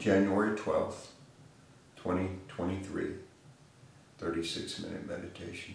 January 12th, 2023, 36 minute meditation.